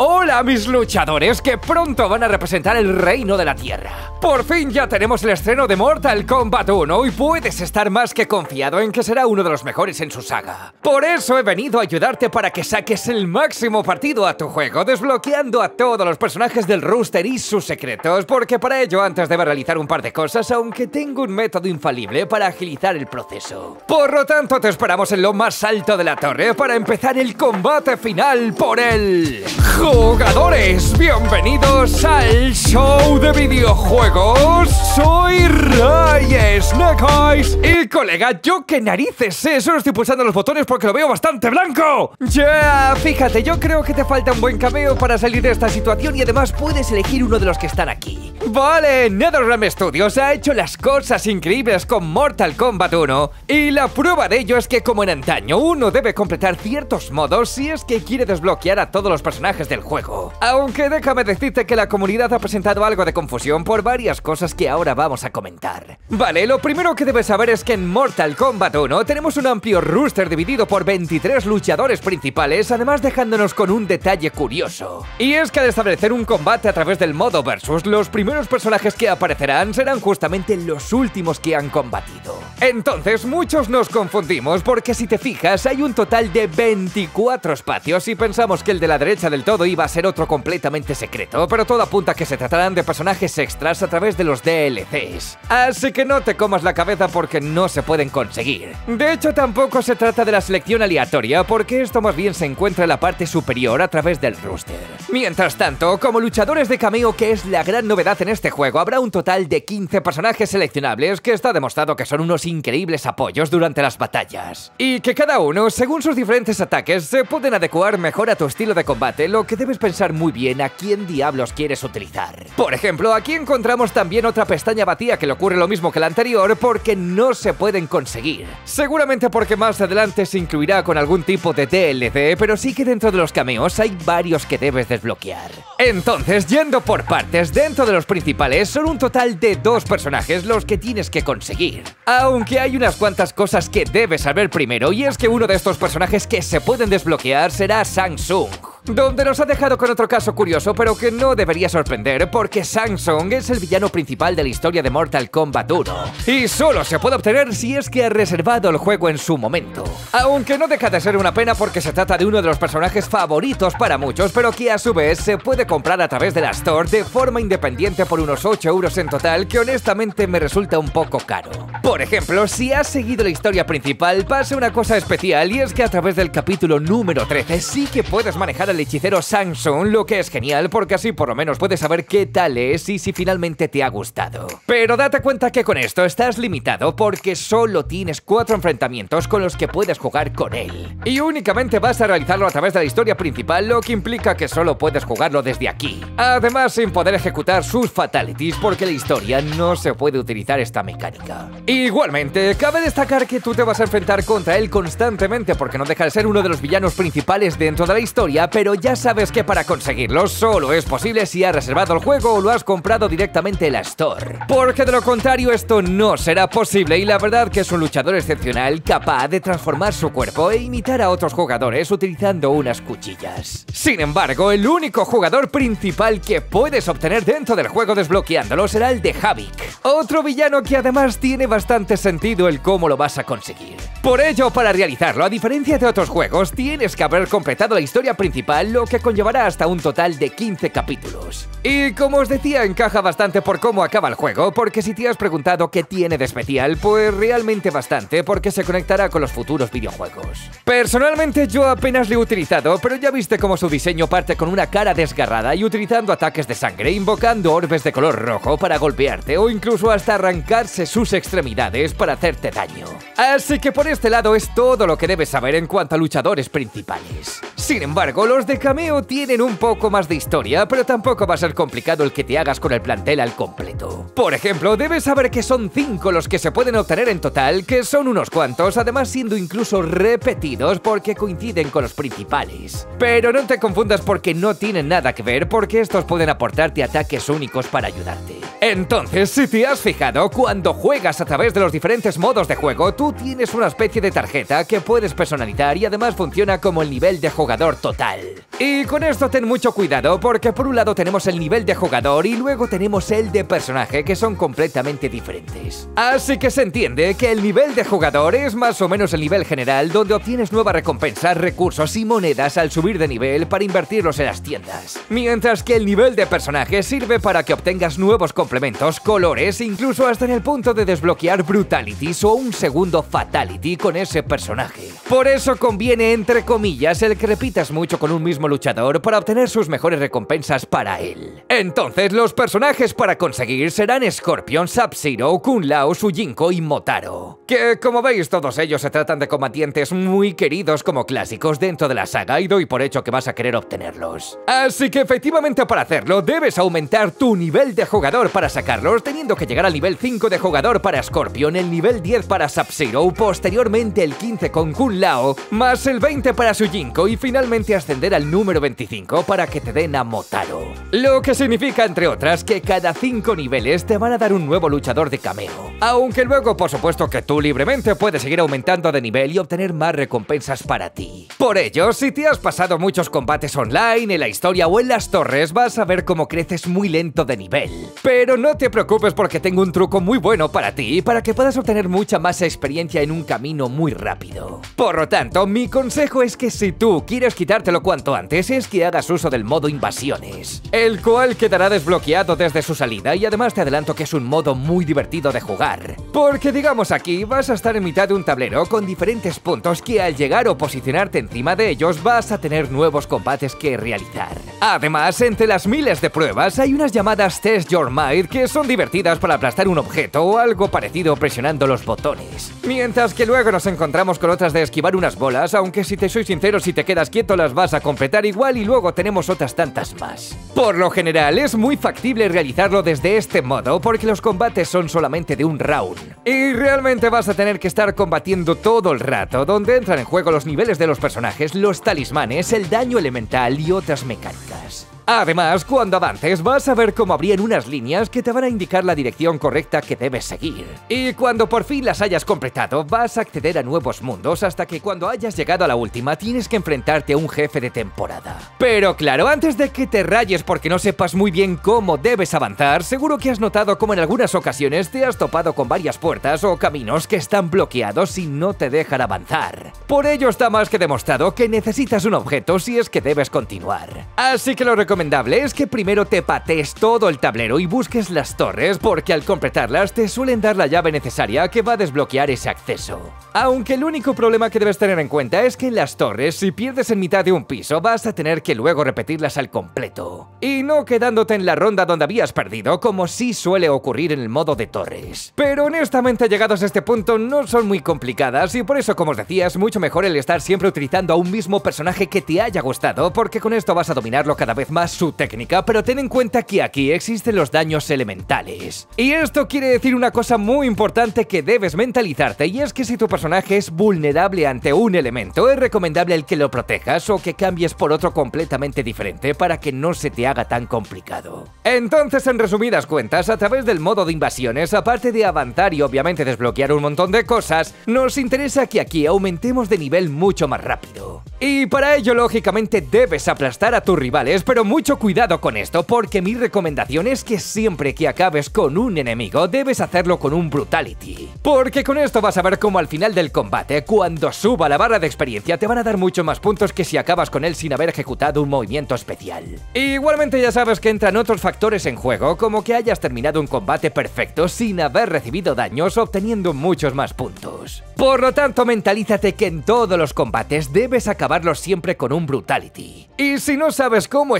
Hola mis luchadores que pronto van a representar el reino de la tierra. Por fin ya tenemos el estreno de Mortal Kombat 1 y puedes estar más que confiado en que será uno de los mejores en su saga. Por eso he venido a ayudarte para que saques el máximo partido a tu juego, desbloqueando a todos los personajes del rooster y sus secretos, porque para ello antes debe realizar un par de cosas, aunque tengo un método infalible para agilizar el proceso. Por lo tanto, te esperamos en lo más alto de la torre para empezar el combate final por el... Jugadores, bienvenidos al show de videojuegos. Soy Ray Snake Eyes y colega, yo qué narices sé, solo estoy pulsando los botones porque lo veo bastante blanco. Ya, fíjate, yo creo que te falta un buen cameo para salir de esta situación y además puedes elegir uno de los que están aquí. Vale, NetherRealm Studios ha hecho las cosas increíbles con Mortal Kombat 1 y la prueba de ello es que como en antaño uno debe completar ciertos modos si es que quiere desbloquear a todos los personajes del juego. Aunque déjame decirte que la comunidad ha presentado algo de confusión por varias cosas que ahora vamos a comentar. Vale, lo primero que debes saber es que en Mortal Kombat 1 tenemos un amplio roster dividido por 23 luchadores principales, además dejándonos con un detalle curioso. Y es que al establecer un combate a través del modo versus, los primeros personajes que aparecerán serán justamente los últimos que han combatido. Entonces muchos nos confundimos porque si te fijas hay un total de 24 espacios y pensamos que el de la derecha del todo iba a ser otro completamente secreto, pero todo apunta a que se tratarán de personajes extras a través de los DLCs. Así que no te comas la cabeza porque no se pueden conseguir. De hecho, tampoco se trata de la selección aleatoria, porque esto más bien se encuentra en la parte superior a través del roster. Mientras tanto, como luchadores de cameo, que es la gran novedad en este juego, habrá un total de 15 personajes seleccionables que está demostrado que son unos increíbles apoyos durante las batallas. Y que cada uno, según sus diferentes ataques, se pueden adecuar mejor a tu estilo de combate, lo que debes pensar muy bien a quién diablos quieres utilizar. Por ejemplo, aquí encontramos también otra pestaña vacía que le ocurre lo mismo que la anterior porque no se pueden conseguir. Seguramente porque más adelante se incluirá con algún tipo de DLC, pero sí que dentro de los cameos hay varios que debes desbloquear. Entonces, yendo por partes, dentro de los principales son un total de dos personajes los que tienes que conseguir. Aunque hay unas cuantas cosas que debes saber primero, y es que uno de estos personajes que se pueden desbloquear será Samsung donde nos ha dejado con otro caso curioso, pero que no debería sorprender, porque Samsung es el villano principal de la historia de Mortal Kombat 1, y solo se puede obtener si es que ha reservado el juego en su momento. Aunque no deja de ser una pena porque se trata de uno de los personajes favoritos para muchos, pero que a su vez se puede comprar a través de la Store de forma independiente por unos 8 euros en total, que honestamente me resulta un poco caro. Por ejemplo, si has seguido la historia principal, pasa una cosa especial, y es que a través del capítulo número 13 sí que puedes manejar el hechicero Samsung, lo que es genial porque así por lo menos puedes saber qué tal es y si finalmente te ha gustado. Pero date cuenta que con esto estás limitado porque solo tienes cuatro enfrentamientos con los que puedes jugar con él. Y únicamente vas a realizarlo a través de la historia principal, lo que implica que solo puedes jugarlo desde aquí. Además, sin poder ejecutar sus fatalities porque la historia no se puede utilizar esta mecánica. Igualmente, cabe destacar que tú te vas a enfrentar contra él constantemente porque no deja de ser uno de los villanos principales dentro de la historia, pero ya sabes que para conseguirlo solo es posible si has reservado el juego o lo has comprado directamente en la Store. Porque de lo contrario esto no será posible y la verdad que es un luchador excepcional capaz de transformar su cuerpo e imitar a otros jugadores utilizando unas cuchillas. Sin embargo, el único jugador principal que puedes obtener dentro del juego desbloqueándolo será el de Havik, otro villano que además tiene bastante sentido el cómo lo vas a conseguir. Por ello, para realizarlo, a diferencia de otros juegos, tienes que haber completado la historia principal lo que conllevará hasta un total de 15 capítulos. Y como os decía, encaja bastante por cómo acaba el juego, porque si te has preguntado qué tiene de especial, pues realmente bastante, porque se conectará con los futuros videojuegos. Personalmente yo apenas lo he utilizado, pero ya viste cómo su diseño parte con una cara desgarrada y utilizando ataques de sangre, invocando orbes de color rojo para golpearte o incluso hasta arrancarse sus extremidades para hacerte daño. Así que por este lado es todo lo que debes saber en cuanto a luchadores principales. Sin embargo, los de cameo tienen un poco más de historia, pero tampoco va a ser complicado el que te hagas con el plantel al completo. Por ejemplo, debes saber que son 5 los que se pueden obtener en total, que son unos cuantos, además siendo incluso repetidos porque coinciden con los principales. Pero no te confundas porque no tienen nada que ver, porque estos pueden aportarte ataques únicos para ayudarte. Entonces, si te has fijado, cuando juegas a través de los diferentes modos de juego, tú tienes una especie de tarjeta que puedes personalizar y además funciona como el nivel de jugador total. Y con esto ten mucho cuidado porque por un lado tenemos el nivel de jugador y luego tenemos el de personaje que son completamente diferentes. Así que se entiende que el nivel de jugador es más o menos el nivel general donde obtienes nuevas recompensas, recursos y monedas al subir de nivel para invertirlos en las tiendas. Mientras que el nivel de personaje sirve para que obtengas nuevos complementos, colores, incluso hasta en el punto de desbloquear brutalities o un segundo fatality con ese personaje. Por eso conviene, entre comillas, el que repitas mucho con un mismo luchador para obtener sus mejores recompensas para él. Entonces, los personajes para conseguir serán Scorpion, Sub-Zero, Kun Lao, Sujinko y Motaro. Que, como veis, todos ellos se tratan de combatientes muy queridos como clásicos dentro de la saga y doy por hecho que vas a querer obtenerlos. Así que efectivamente para hacerlo debes aumentar tu nivel de jugador para sacarlos, teniendo que llegar al nivel 5 de jugador para Scorpion, el nivel 10 para Sub-Zero, posteriormente el 15 con Kun Lao, más el 20 para Sujinko y finalmente ascender al número 25 para que te den a Motaro. Lo que significa, entre otras, que cada 5 niveles te van a dar un nuevo luchador de cameo. Aunque luego, por supuesto, que tú libremente puedes seguir aumentando de nivel y obtener más recompensas para ti. Por ello, si te has pasado muchos combates online, en la historia o en las torres, vas a ver cómo creces muy lento de nivel. Pero no te preocupes porque tengo un truco muy bueno para ti, para que puedas obtener mucha más experiencia en un camino muy rápido. Por lo tanto, mi consejo es que si tú quieres quitártelo cuanto antes, es que hagas uso del modo invasiones, el cual quedará desbloqueado desde su salida y además te adelanto que es un modo muy divertido de jugar. Porque digamos aquí, vas a estar en mitad de un tablero con diferentes puntos que al llegar o posicionarte encima de ellos vas a tener nuevos combates que realizar. Además, entre las miles de pruebas hay unas llamadas Test Your Might que son divertidas para aplastar un objeto o algo parecido presionando los botones. Mientras que luego nos encontramos con otras de esquivar unas bolas, aunque si te soy sincero, si te quedas quieto las vas a completar igual y luego tenemos otras tantas más. Por lo general, es muy factible realizarlo desde este modo porque los combates son solamente de un round. Y realmente vas a tener que estar combatiendo todo el rato, donde entran en juego los niveles de los personajes, los talismanes, el daño elemental y otras mecánicas. Además, cuando avances vas a ver cómo abrían unas líneas que te van a indicar la dirección correcta que debes seguir. Y cuando por fin las hayas completado, vas a acceder a nuevos mundos hasta que cuando hayas llegado a la última tienes que enfrentarte a un jefe de temporada. Pero claro, antes de que te rayes porque no sepas muy bien cómo debes avanzar, seguro que has notado cómo en algunas ocasiones te has topado con varias puertas o caminos que están bloqueados y no te dejan avanzar. Por ello está más que demostrado que necesitas un objeto si es que debes continuar. Así que lo recomiendo recomendable es que primero te patees todo el tablero y busques las torres porque al completarlas te suelen dar la llave necesaria que va a desbloquear ese acceso. Aunque el único problema que debes tener en cuenta es que en las torres, si pierdes en mitad de un piso, vas a tener que luego repetirlas al completo. Y no quedándote en la ronda donde habías perdido, como sí suele ocurrir en el modo de torres. Pero honestamente llegados a este punto no son muy complicadas y por eso, como os decía, es mucho mejor el estar siempre utilizando a un mismo personaje que te haya gustado, porque con esto vas a dominarlo cada vez más su técnica, pero ten en cuenta que aquí existen los daños elementales. Y esto quiere decir una cosa muy importante que debes mentalizarte, y es que si tu personaje es vulnerable ante un elemento, es recomendable el que lo protejas o que cambies por otro completamente diferente para que no se te haga tan complicado. Entonces, en resumidas cuentas, a través del modo de invasiones, aparte de avanzar y obviamente desbloquear un montón de cosas, nos interesa que aquí aumentemos de nivel mucho más rápido. Y para ello, lógicamente, debes aplastar a tus rivales, pero mucho cuidado con esto, porque mi recomendación es que siempre que acabes con un enemigo, debes hacerlo con un Brutality. Porque con esto vas a ver cómo al final del combate, cuando suba la barra de experiencia, te van a dar mucho más puntos que si acabas con él sin haber ejecutado un movimiento especial. Igualmente ya sabes que entran otros factores en juego, como que hayas terminado un combate perfecto sin haber recibido daños, obteniendo muchos más puntos. Por lo tanto, mentalízate que en todos los combates debes acabarlos siempre con un Brutality. Y si no sabes cómo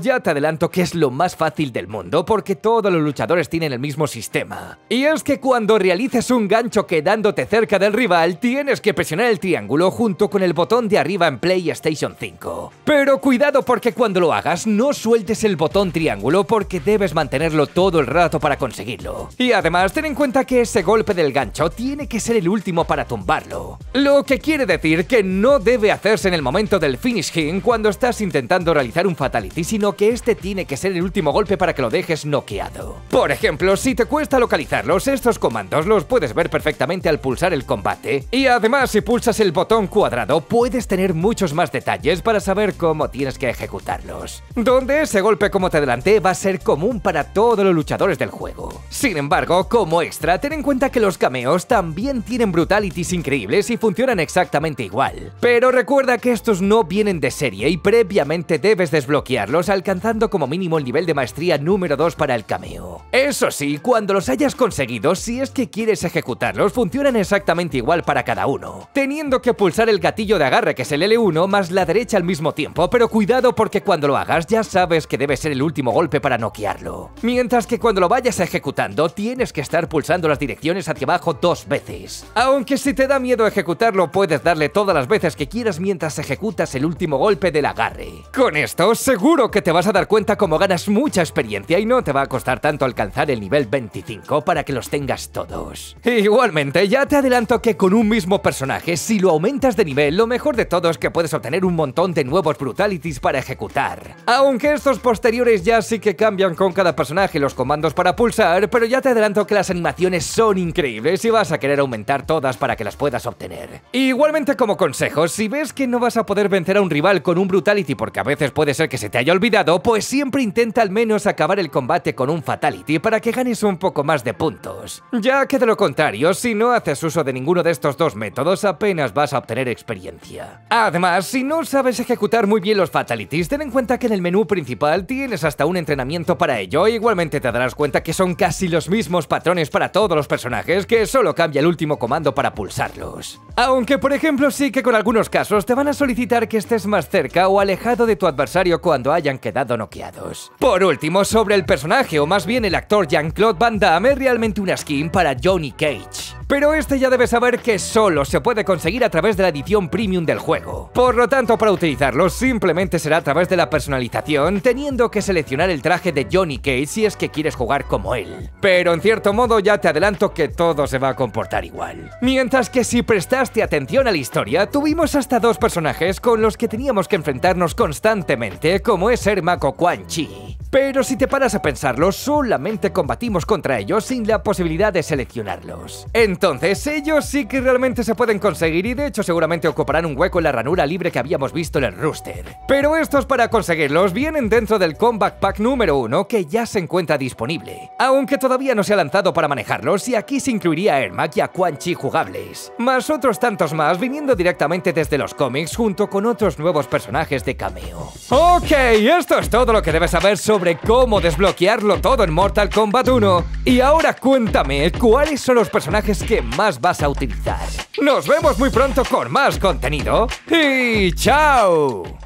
ya te adelanto que es lo más fácil del mundo, porque todos los luchadores tienen el mismo sistema. Y es que cuando realices un gancho quedándote cerca del rival, tienes que presionar el triángulo junto con el botón de arriba en PlayStation 5. Pero cuidado porque cuando lo hagas, no sueltes el botón triángulo porque debes mantenerlo todo el rato para conseguirlo. Y además, ten en cuenta que ese golpe del gancho tiene que ser el último para tumbarlo. Lo que quiere decir que no debe hacerse en el momento del finish him cuando estás intentando realizar un fatal sino que este tiene que ser el último golpe para que lo dejes noqueado. Por ejemplo, si te cuesta localizarlos, estos comandos los puedes ver perfectamente al pulsar el combate. Y además, si pulsas el botón cuadrado, puedes tener muchos más detalles para saber cómo tienes que ejecutarlos. Donde ese golpe como te adelanté va a ser común para todos los luchadores del juego. Sin embargo, como extra, ten en cuenta que los cameos también tienen brutalities increíbles y funcionan exactamente igual. Pero recuerda que estos no vienen de serie y previamente debes alcanzando como mínimo el nivel de maestría número 2 para el cameo. Eso sí, cuando los hayas conseguido, si es que quieres ejecutarlos, funcionan exactamente igual para cada uno, teniendo que pulsar el gatillo de agarre que es el L1 más la derecha al mismo tiempo, pero cuidado porque cuando lo hagas ya sabes que debe ser el último golpe para noquearlo. Mientras que cuando lo vayas ejecutando, tienes que estar pulsando las direcciones hacia abajo dos veces. Aunque si te da miedo ejecutarlo, puedes darle todas las veces que quieras mientras ejecutas el último golpe del agarre. Con esto, seguro que te vas a dar cuenta cómo ganas mucha experiencia y no te va a costar tanto alcanzar el nivel 25 para que los tengas todos. Igualmente, ya te adelanto que con un mismo personaje, si lo aumentas de nivel, lo mejor de todo es que puedes obtener un montón de nuevos brutalities para ejecutar. Aunque estos posteriores ya sí que cambian con cada personaje los comandos para pulsar, pero ya te adelanto que las animaciones son increíbles y vas a querer aumentar todas para que las puedas obtener. Igualmente como consejo, si ves que no vas a poder vencer a un rival con un brutality porque a veces puede ser que se te haya olvidado, pues siempre intenta al menos acabar el combate con un fatality para que ganes un poco más de puntos. Ya que de lo contrario, si no haces uso de ninguno de estos dos métodos, apenas vas a obtener experiencia. Además, si no sabes ejecutar muy bien los fatalities, ten en cuenta que en el menú principal tienes hasta un entrenamiento para ello, igualmente te darás cuenta que son casi los mismos patrones para todos los personajes, que solo cambia el último comando para pulsarlos. Aunque por ejemplo sí que con algunos casos te van a solicitar que estés más cerca o alejado de tu adversario cuando hayan quedado noqueados. Por último, sobre el personaje, o más bien el actor Jean-Claude Van Damme, es realmente una skin para Johnny Cage. Pero este ya debe saber que solo se puede conseguir a través de la edición premium del juego. Por lo tanto, para utilizarlo simplemente será a través de la personalización, teniendo que seleccionar el traje de Johnny Cage si es que quieres jugar como él. Pero en cierto modo ya te adelanto que todo se va a comportar igual. Mientras que si prestaste atención a la historia, tuvimos hasta dos personajes con los que teníamos que enfrentarnos constantemente, como es Ermac o Quan Chi. Pero si te paras a pensarlo, solamente combatimos contra ellos sin la posibilidad de seleccionarlos. Entonces, ellos sí que realmente se pueden conseguir y de hecho seguramente ocuparán un hueco en la ranura libre que habíamos visto en el rooster. Pero estos para conseguirlos vienen dentro del Combat Pack número 1 que ya se encuentra disponible. Aunque todavía no se ha lanzado para manejarlos y aquí se incluiría a Ermac y a Quan Chi jugables. Más otros tantos más viniendo directamente desde los cómics junto con otros nuevos personajes de cameo. Ok, esto es todo lo que debes saber sobre cómo desbloquearlo todo en Mortal Kombat 1. Y ahora cuéntame, ¿cuáles son los personajes que más vas a utilizar? Nos vemos muy pronto con más contenido y chao.